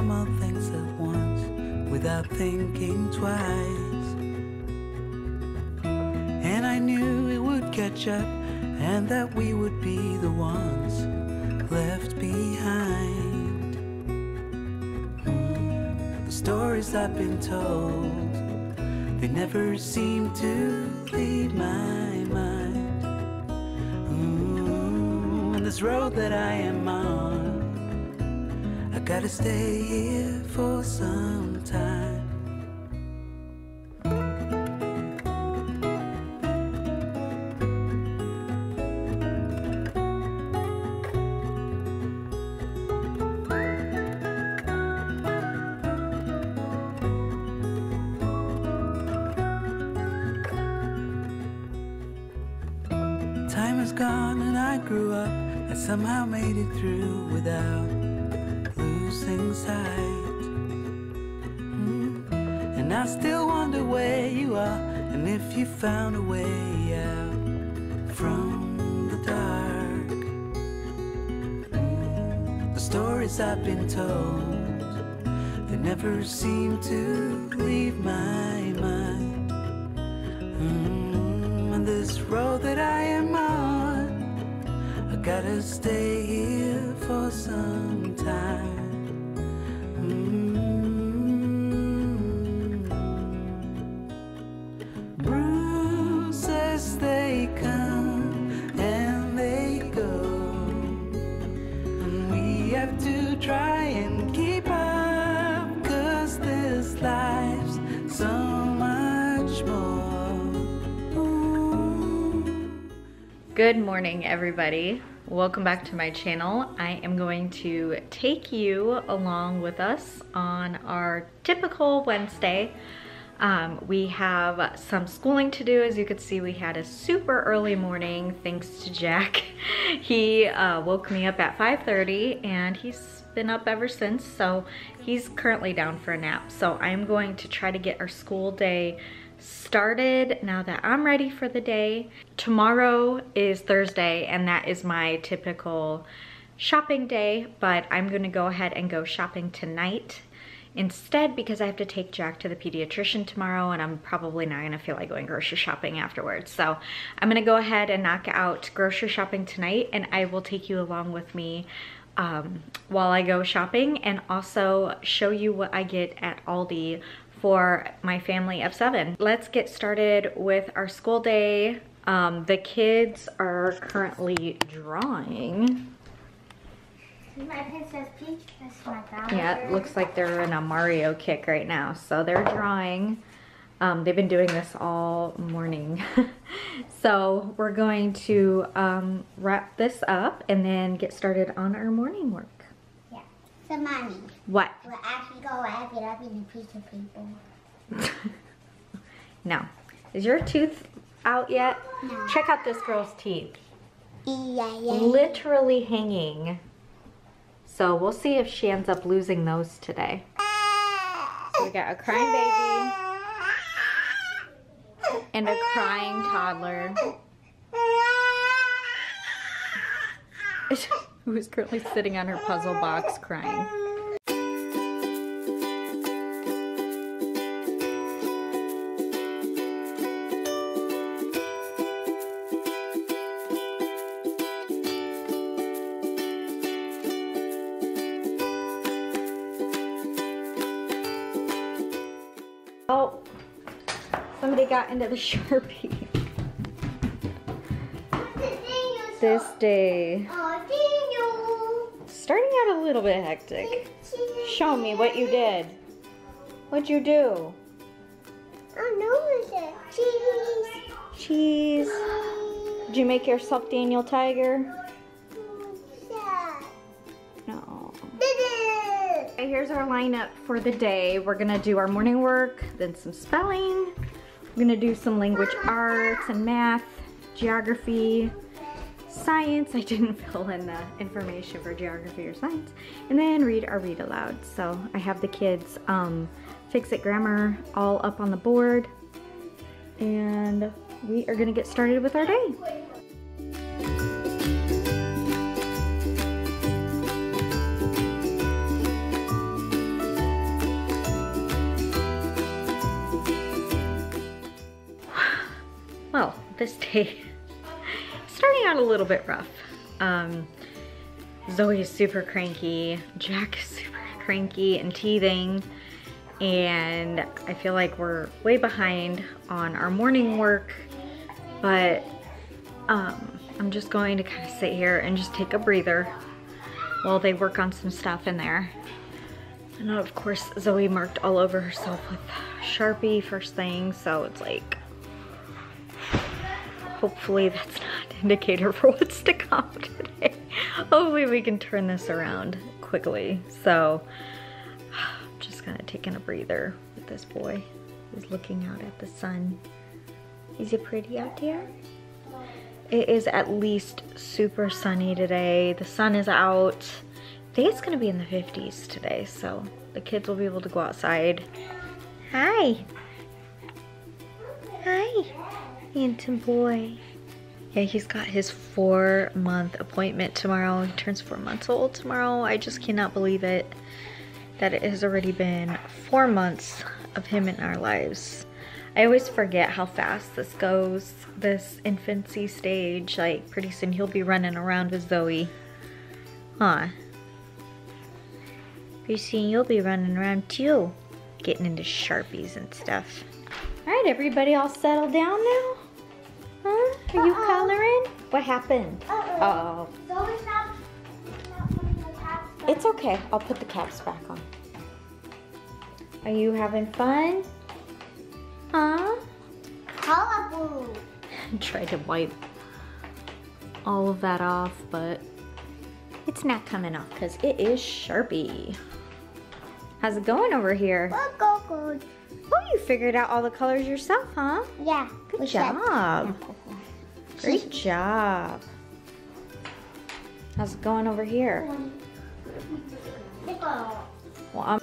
from all things at once without thinking twice. And I knew it would catch up and that we would be the ones left behind. The stories I've been told, they never seem to leave my mind. Mm, this road that I am on, gotta stay here for some time. Time is gone and I grew up. I somehow made it through without Mm. And I still wonder where you are and if you found a way out from the dark. Mm. The stories I've been told, they never seem to leave my mind. Mm, and this road that I am on, I gotta stay here for some Good morning, everybody. Welcome back to my channel. I am going to take you along with us on our typical Wednesday. Um, we have some schooling to do. As you could see, we had a super early morning thanks to Jack. He uh, woke me up at 5.30 and he's been up ever since. So he's currently down for a nap. So I'm going to try to get our school day started now that I'm ready for the day. Tomorrow is Thursday and that is my typical shopping day, but I'm gonna go ahead and go shopping tonight instead because I have to take Jack to the pediatrician tomorrow and I'm probably not gonna feel like going grocery shopping afterwards. So I'm gonna go ahead and knock out grocery shopping tonight and I will take you along with me um, while I go shopping and also show you what I get at Aldi for my family of seven. Let's get started with our school day. Um, the kids are currently drawing. My Peach, that's my. Yeah, it looks like they're in a Mario kick right now. So they're drawing. Um, they've been doing this all morning. so we're going to um, wrap this up and then get started on our morning work. Yeah. So, mommy, What? we'll actually go wrap it up in a piece of paper. no. Is your tooth out yet? No. Check out this girl's teeth. Yeah, yeah. Literally hanging. So we'll see if she ends up losing those today. So we got a crying baby and a crying toddler who is currently sitting on her puzzle box crying. Into the Sharpie. This day, Oh, starting out a little bit hectic. Show me what you did. What'd you do? No, it's cheese. Cheese. Did you make yourself Daniel Tiger? No. Okay, here's our lineup for the day. We're gonna do our morning work, then some spelling. Gonna do some language arts and math, geography, science. I didn't fill in the information for geography or science. And then read our read aloud. So I have the kids um, fix it grammar all up on the board. And we are gonna get started with our day. This day starting out a little bit rough. Um, Zoe is super cranky, Jack is super cranky and teething, and I feel like we're way behind on our morning work, but um, I'm just going to kind of sit here and just take a breather while they work on some stuff in there. And of course, Zoe marked all over herself with Sharpie first thing, so it's like, hopefully that's not an indicator for what's to come today. hopefully we can turn this around quickly. So, I'm just kind of taking a breather with this boy. He's looking out at the sun. Is it pretty out there? It is at least super sunny today. The sun is out. I think it's gonna be in the 50s today, so the kids will be able to go outside. Hi. Hi, handsome boy. Yeah, he's got his four month appointment tomorrow. He turns four months old tomorrow. I just cannot believe it that it has already been four months of him in our lives. I always forget how fast this goes, this infancy stage. Like, pretty soon he'll be running around with Zoe. Huh. Pretty soon you'll be running around too, getting into Sharpies and stuff. All right, everybody all settled down now? Are you Uh-uh. coloring? What happened? Uh-oh. Uh-oh. Zoe's not, not putting the caps back. It's okay. I'll put the caps back on. Are you having fun? Huh? colorful. Try to wipe all of that off, but it's not coming off because it is Sharpie. How's it going over here? Look, go good. Oh, you figured out all the colors yourself, huh? Yeah. Good job. Great job. How's it going over here? Well, I'm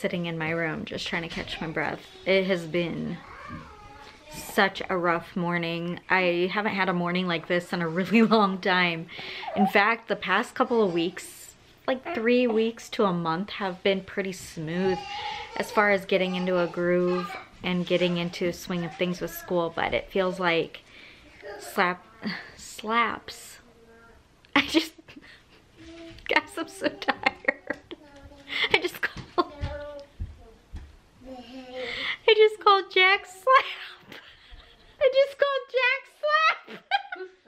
sitting in my room just trying to catch my breath. It has been such a rough morning. I haven't had a morning like this in a really long time. In fact, the past couple of weeks, like three weeks to a month, have been pretty smooth as far as getting into a groove and getting into a swing of things with school, but it feels like slap slaps. I just guys, I'm so tired. I just called I just called Jack Slap. I just called Jack Slap.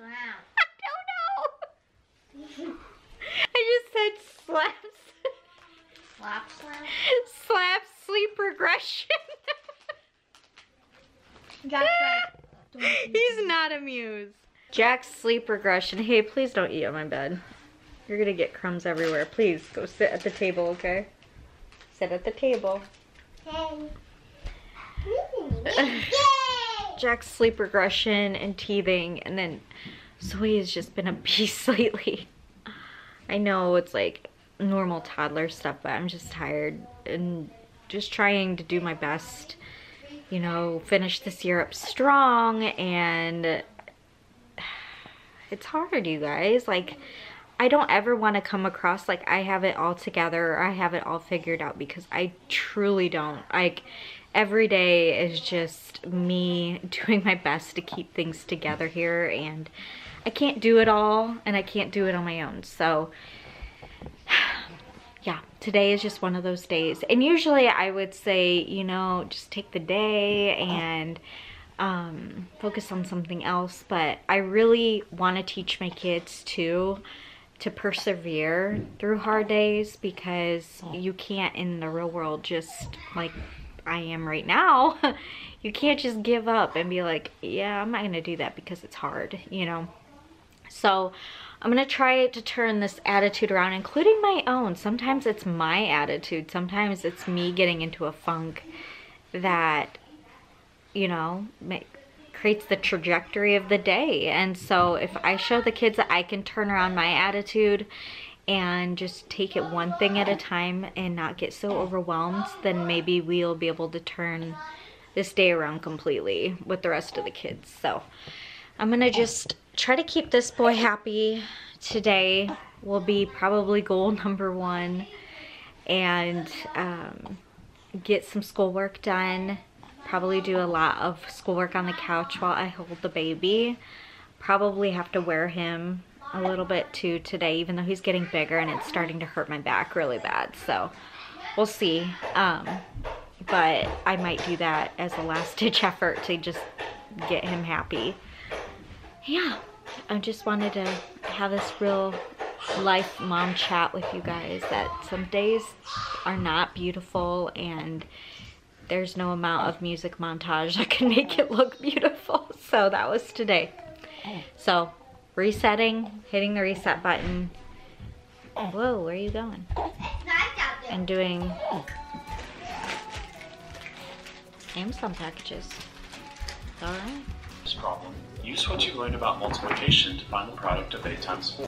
I don't know. I just said slaps. Slap, slap. Slap sleep regression. Jack, He's not amused. Jack's sleep regression. Hey, please don't eat on my bed. You're gonna get crumbs everywhere. Please go sit at the table, okay? Sit at the table. Hey. Jack's sleep regression and teething, and then Zoe has just been a beast lately. I know it's like normal toddler stuff, but I'm just tired and just trying to do my best, you know, finish this year up strong and it's hard, you guys. Like, I don't ever want to come across like I have it all together or I have it all figured out because I truly don't. Like, every day is just me doing my best to keep things together here and I can't do it all and I can't do it on my own. So, yeah, today is just one of those days. And usually I would say, you know, just take the day and um, focus on something else. But I really want to teach my kids too to persevere through hard days because you can't in the real world just like I am right now. you can't just give up and be like, yeah, I'm not to do that because it's hard, you know. So I'm gonna try to turn this attitude around, including my own. Sometimes it's my attitude. Sometimes it's me getting into a funk that, you know, make, creates the trajectory of the day. And so if I show the kids that I can turn around my attitude and just take it one thing at a time and not get so overwhelmed, then maybe we'll be able to turn this day around completely with the rest of the kids. So I'm gonna just try to keep this boy happy. Today will be probably goal number one and um, get some schoolwork done. Probably do a lot of schoolwork on the couch while I hold the baby. Probably have to wear him a little bit too today, even though he's getting bigger and it's starting to hurt my back really bad. So we'll see. Um, but I might do that as a last ditch effort to just get him happy. Yeah, I just wanted to have this real life mom chat with you guys that some days are not beautiful and there's no amount of music montage that can make it look beautiful. So that was today. So resetting, hitting the reset button. Whoa, where are you going? And doing Amazon packages. All right. This problem. Use what you learned about multiplication to find the product of 8 times 4.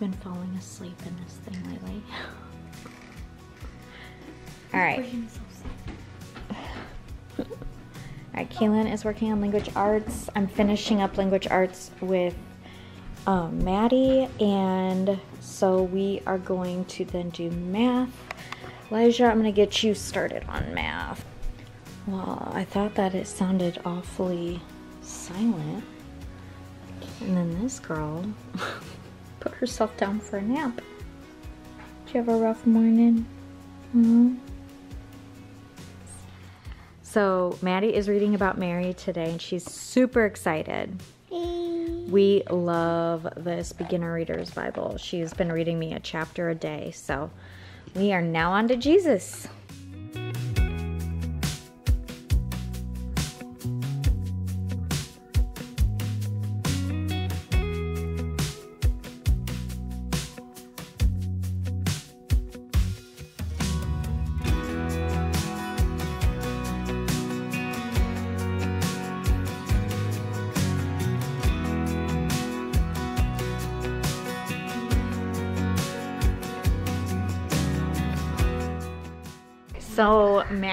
Been falling asleep in this thing lately. All right. All right, Kaylin is working on language arts. I'm finishing up language arts with um, Maddie, and so we are going to then do math. Elijah, I'm gonna get you started on math. Well, I thought that it sounded awfully silent. And then this girl put herself down for a nap. Did you have a rough morning? Hmm? So Maddie is reading about Mary today and she's super excited. We love this beginner reader's Bible. She's been reading me a chapter a day. So we are now on to Jesus.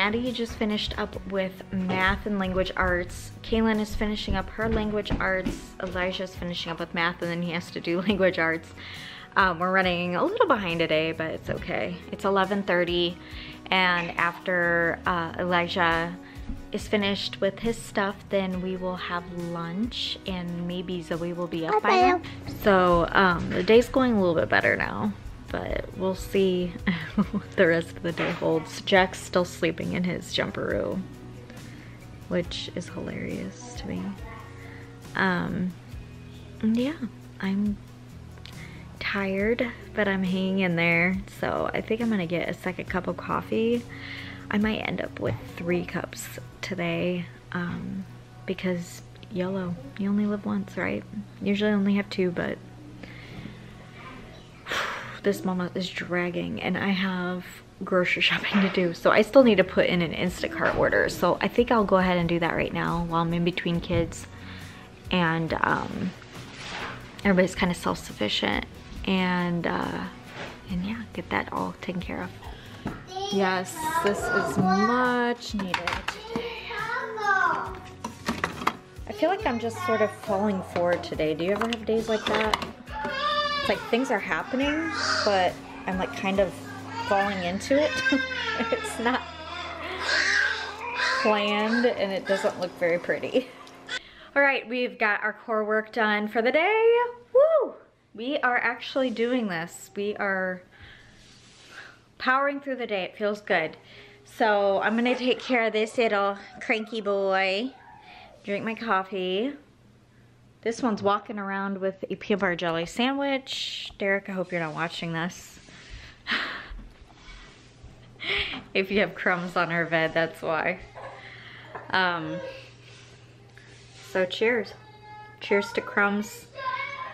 Maddie just finished up with math and language arts. Kaylin is finishing up her language arts. Elijah's finishing up with math and then he has to do language arts. Um, we're running a little behind today, but it's okay. It's 11.30 and after uh, Elijah is finished with his stuff, then we will have lunch and maybe Zoe will be up by then. So um, the day's going a little bit better now but we'll see what the rest of the day holds. Jack's still sleeping in his jumperoo, which is hilarious to me. Um, yeah, I'm tired, but I'm hanging in there. So I think I'm gonna get a second cup of coffee. I might end up with three cups today um, because YOLO, you only live once, right? Usually only have two, but this mama is dragging and I have grocery shopping to do. So I still need to put in an Instacart order. So I think I'll go ahead and do that right now while I'm in between kids. And um, everybody's kind of self-sufficient. And, uh, and yeah, get that all taken care of. Yes, this is much needed. I feel like I'm just sort of falling forward today. Do you ever have days like that? Like things are happening, but I'm like kind of falling into it. it's not planned and it doesn't look very pretty. All right, we've got our core work done for the day. Woo! We are actually doing this. We are powering through the day. It feels good. So I'm gonna take care of this little cranky boy. Drink my coffee. This one's walking around with a peanut butter jelly sandwich. Derek, I hope you're not watching this. if you have crumbs on her bed, that's why. Um, so cheers. Cheers to crumbs.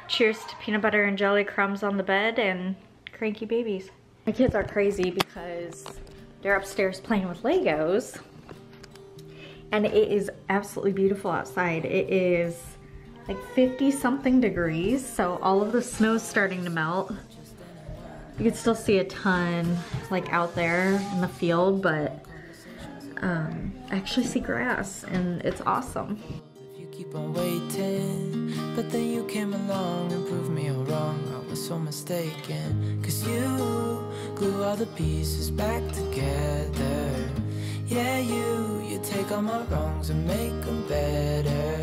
Cheers to peanut butter and jelly crumbs on the bed and cranky babies. My kids are crazy because they're upstairs playing with Legos and it is absolutely beautiful outside. It is like 50 something degrees, so all of the snow's starting to melt. You can still see a ton like out there in the field, but um, I actually see grass and it's awesome. You keep on waiting, but then you came along and proved me wrong. I was so mistaken, cause you glue all the pieces back together. Yeah, you, you take all my wrongs and make them better.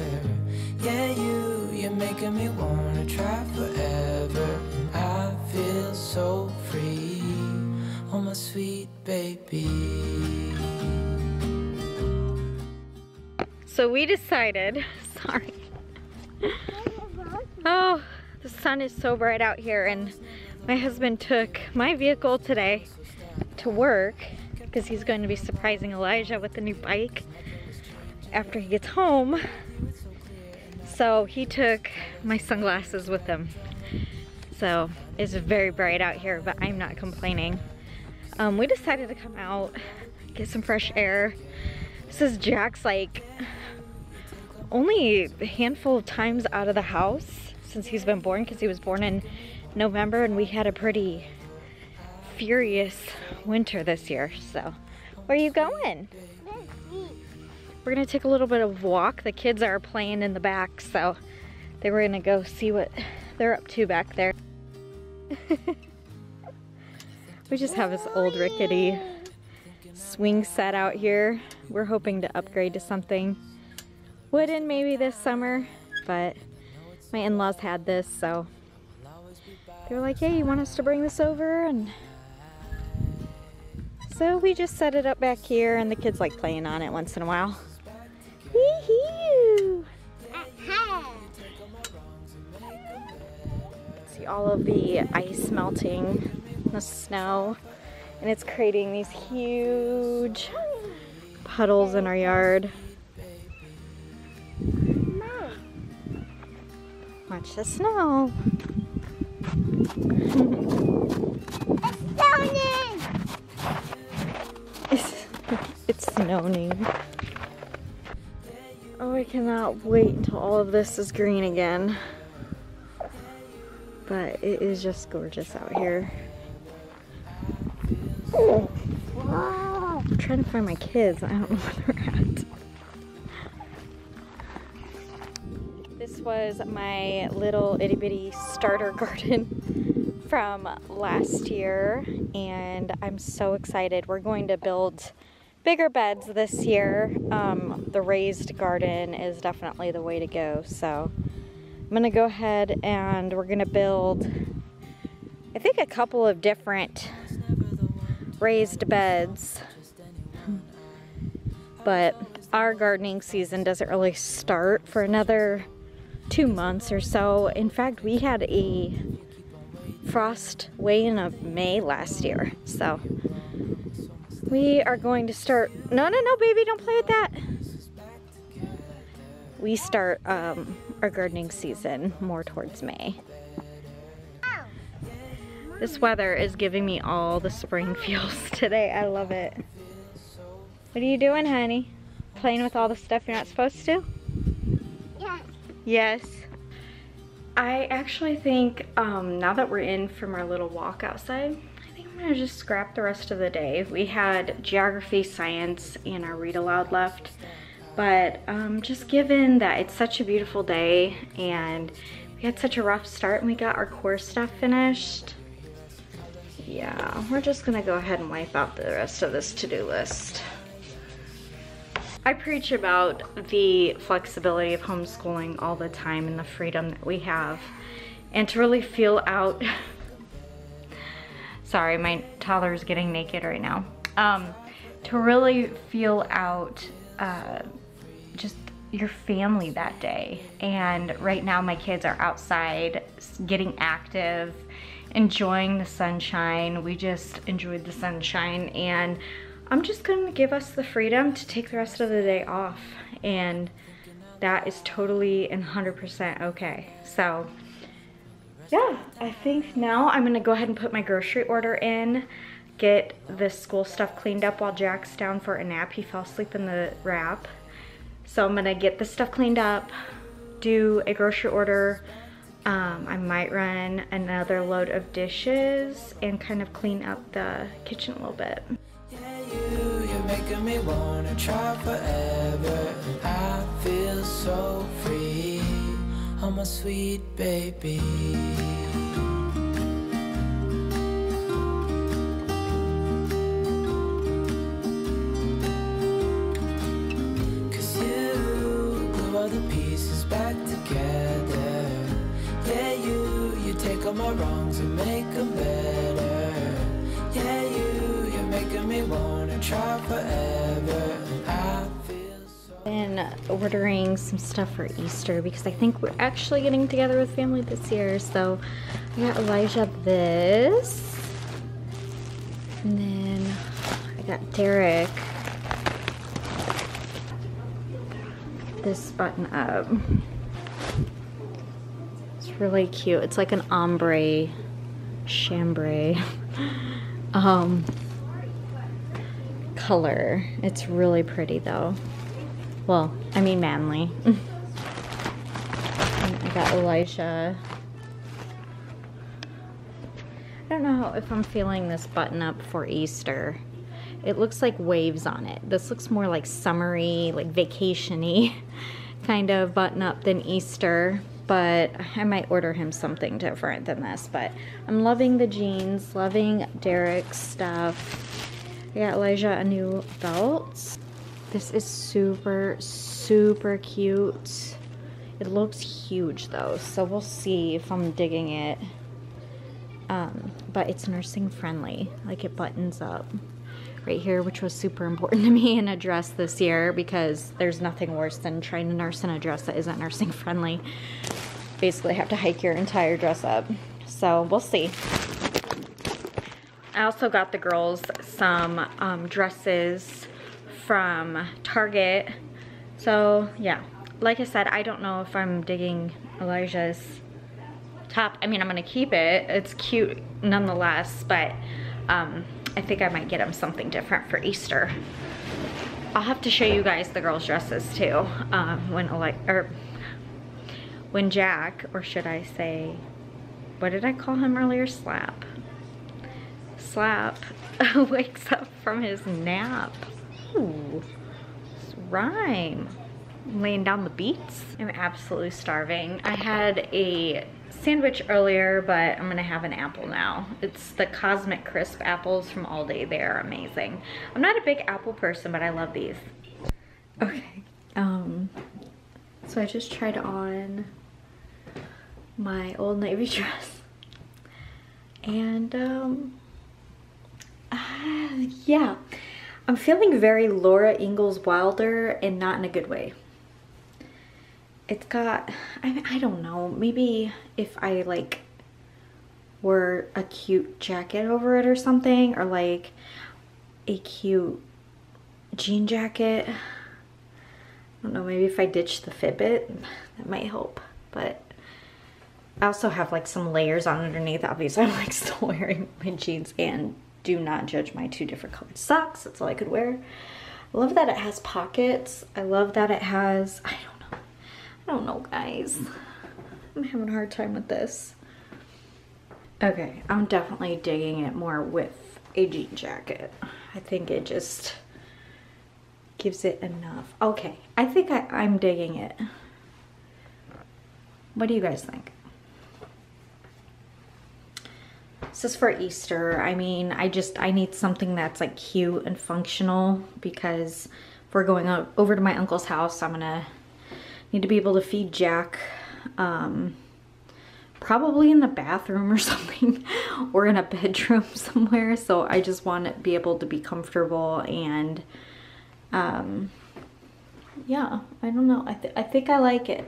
Yeah, you, you're making me wanna try forever. I feel so free, oh my sweet baby. So we decided, sorry. Oh, the sun is so bright out here and my husband took my vehicle today to work because he's going to be surprising Elijah with a new bike after he gets home. So he took my sunglasses with him. So it's very bright out here, but I'm not complaining. Um, we decided to come out, get some fresh air. This is Jack's like only a handful of times out of the house since he's been born because he was born in November and we had a pretty furious winter this year. So where are you going? We're gonna take a little bit of walk. The kids are playing in the back, so they were gonna go see what they're up to back there. we just have this old rickety swing set out here. We're hoping to upgrade to something wooden maybe this summer, but my in-laws had this, so they were like, hey, you want us to bring this over? And so we just set it up back here and the kids like playing on it once in a while. All of the ice melting, the snow, and it's creating these huge puddles in our yard. Watch the snow. It's, snowing. it's snowing. Oh, I cannot wait until all of this is green again. But it is just gorgeous out here. I'm trying to find my kids. I don't know where they're at. This was my little itty bitty starter garden from last year and I'm so excited. We're going to build bigger beds this year. Um, the raised garden is definitely the way to go. So I'm gonna go ahead and we're gonna build, I think a couple of different raised beds. But our gardening season doesn't really start for another two months or so. In fact, we had a frost way in of May last year. So we are going to start, no, no, no, baby, don't play with that. We start um, our gardening season more towards May. This weather is giving me all the spring feels today. I love it. What are you doing, honey? Playing with all the stuff you're not supposed to? Yes. Yes. I actually think um, now that we're in from our little walk outside, I think I'm gonna just scrap the rest of the day. We had geography, science, and our read aloud left. But um, just given that it's such a beautiful day and we had such a rough start and we got our core stuff finished, yeah, we're just gonna go ahead and wipe out the rest of this to-do list. I preach about the flexibility of homeschooling all the time and the freedom that we have and to really feel out sorry my toddler is getting naked right now um, to really feel out uh, just your family that day. And right now my kids are outside getting active, enjoying the sunshine. We just enjoyed the sunshine and I'm just gonna give us the freedom to take the rest of the day off. And that is totally and 100% okay. So yeah, I think now I'm gonna go ahead and put my grocery order in, get the school stuff cleaned up while Jack's down for a nap. He fell asleep in the wrap. So I'm gonna get this stuff cleaned up, do a grocery order. Um, I might run another load of dishes and kind of clean up the kitchen a little bit. Yeah, you, so. I'm a sweet baby. Ordering some stuff for Easter because I think we're actually getting together with family this year. So I got Elijah this. And then I got Derek this button up. It's really cute. It's like an ombre chambray um, color. It's really pretty though. Well, I mean manly. I got Elisha. I don't know if I'm feeling this button up for Easter. It looks like waves on it. This looks more like summery, like vacationy kind of button up than Easter, but I might order him something different than this. But I'm loving the jeans, loving Derek's stuff. I got Elijah a new belt. This is super, super cute. It looks huge though, so we'll see if I'm digging it. Um, but it's nursing friendly, like it buttons up right here, which was super important to me in a dress this year because there's nothing worse than trying to nurse in a dress that isn't nursing friendly. Basically have to hike your entire dress up. So we'll see. I also got the girls some um, dresses from Target. So yeah, like I said, I don't know if I'm digging Elijah's top. I mean, I'm gonna keep it. It's cute nonetheless, but um, I think I might get him something different for Easter. I'll have to show you guys the girls' dresses too. Um, when Eli or when Jack, or should I say, what did I call him earlier? Slap. Slap wakes up from his nap. Ooh, rhyme. laying down the beats. I'm absolutely starving. I had a sandwich earlier, but I'm gonna have an apple now. It's the Cosmic Crisp apples from Aldi. They are amazing. I'm not a big apple person, but I love these. Okay, um, so I just tried on my old navy dress. And, um, uh, yeah. I'm feeling very Laura Ingalls Wilder and not in a good way it's got, I, mean, I don't know, maybe if I like wore a cute jacket over it or something, or like a cute jean jacket. I don't know, maybe if I ditch the Fitbit, that might help, but I also have like some layers on underneath. Obviously, I'm like still wearing my jeans and do not judge my two different colored socks. That's all I could wear. I love that it has pockets. I love that it has, I don't know. I don't know, guys. I'm having a hard time with this. Okay, I'm definitely digging it more with a jean jacket. I think it just gives it enough. Okay, I think I, I'm digging it. What do you guys think? This is for Easter. I mean, I just, I need something that's like cute and functional because if we're going over to my uncle's house, I'm gonna Need to be able to feed Jack um, probably in the bathroom or something or in a bedroom somewhere. So I just want to be able to be comfortable and um, yeah, I don't know. I, th I think I like it.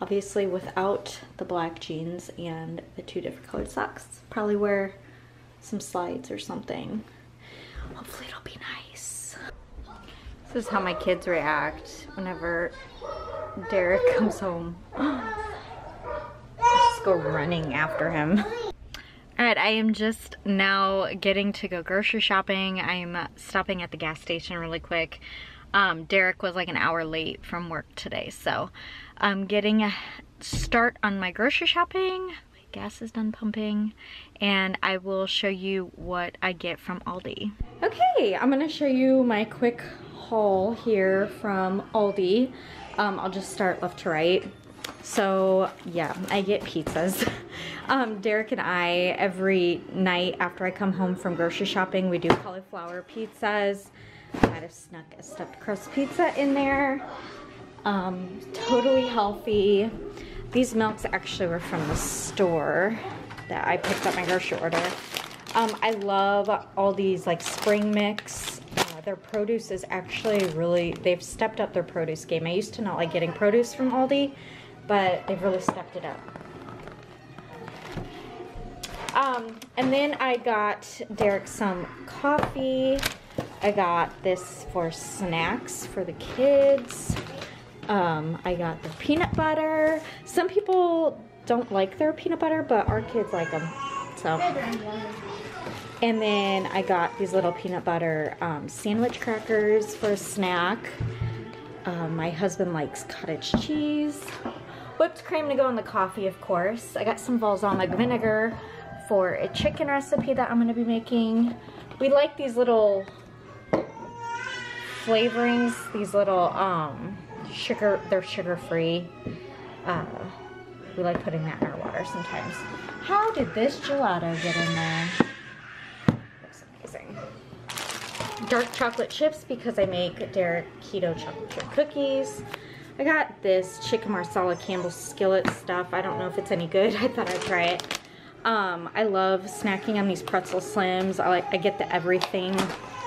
Obviously without the black jeans and the two different colored socks. Probably wear some slides or something. Hopefully it'll be nice. This is how my kids react whenever Derek comes home. Just go running after him. All right, I am just now getting to go grocery shopping. I'm stopping at the gas station really quick. Um, Derek was like an hour late from work today, so I'm getting a start on my grocery shopping. My gas is done pumping, and I will show you what I get from Aldi. Okay, I'm gonna show you my quick haul here from Aldi. Um, I'll just start left to right. So yeah, I get pizzas. um, Derek and I, every night after I come home from grocery shopping, we do cauliflower pizzas. I might have snuck a stuffed crust pizza in there. Um, totally healthy. These milks actually were from the store that I picked up my grocery order. Um, I love all these like spring mix. Uh, their produce is actually really, they've stepped up their produce game. I used to not like getting produce from Aldi, but they've really stepped it up. Um, and then I got Derek some coffee. I got this for snacks for the kids. Um, I got the peanut butter. Some people don't like their peanut butter, but our kids like them. So. And then I got these little peanut butter um, sandwich crackers for a snack. Um, my husband likes cottage cheese. Whipped cream to go in the coffee, of course. I got some balsamic vinegar for a chicken recipe that I'm going to be making. We like these little flavorings, these little um, sugar, they're sugar free. Uh, we like putting that in our water sometimes. How did this gelato get in there? Looks amazing. Dark chocolate chips because I make Derek keto chocolate chip cookies. I got this chicken marsala Campbell skillet stuff. I don't know if it's any good. I thought I'd try it. Um, I love snacking on these pretzel slims. I like I get the everything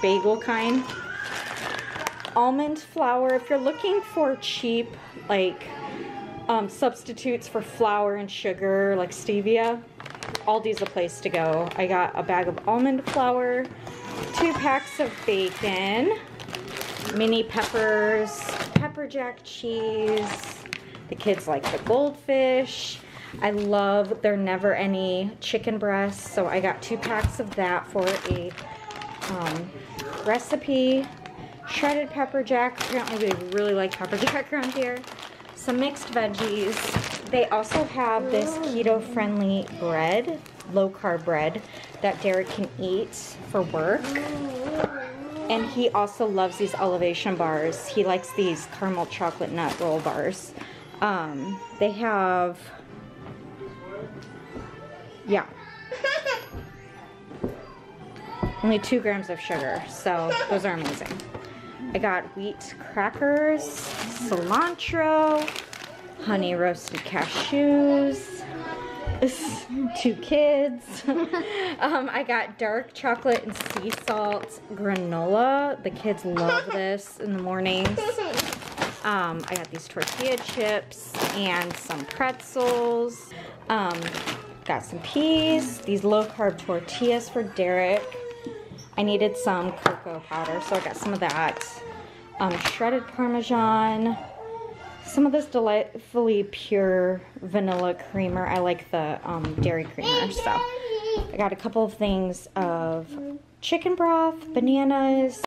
bagel kind. Almond flour. If you're looking for cheap like um, substitutes for flour and sugar like stevia, Aldi's the place to go. I got a bag of almond flour, two packs of bacon, mini peppers, pepper jack cheese. The kids like the goldfish. I love their never any chicken breasts, so I got two packs of that for a um, recipe. Shredded pepper jack. Apparently they really like pepper jack around here. Some mixed veggies. They also have this keto-friendly bread, low-carb bread, that Derek can eat for work. And he also loves these elevation bars. He likes these caramel chocolate nut roll bars. Um, they have, yeah, only two grams of sugar, so those are amazing. I got wheat crackers, cilantro, honey roasted cashews, two kids. um, I got dark chocolate and sea salt granola. The kids love this in the mornings. Um, I got these tortilla chips and some pretzels. Um, got some peas, these low carb tortillas for Derek. I needed some cocoa powder, so I got some of that. Um, shredded Parmesan, some of this delightfully pure vanilla creamer. I like the um, dairy creamer, so I got a couple of things of chicken broth, bananas,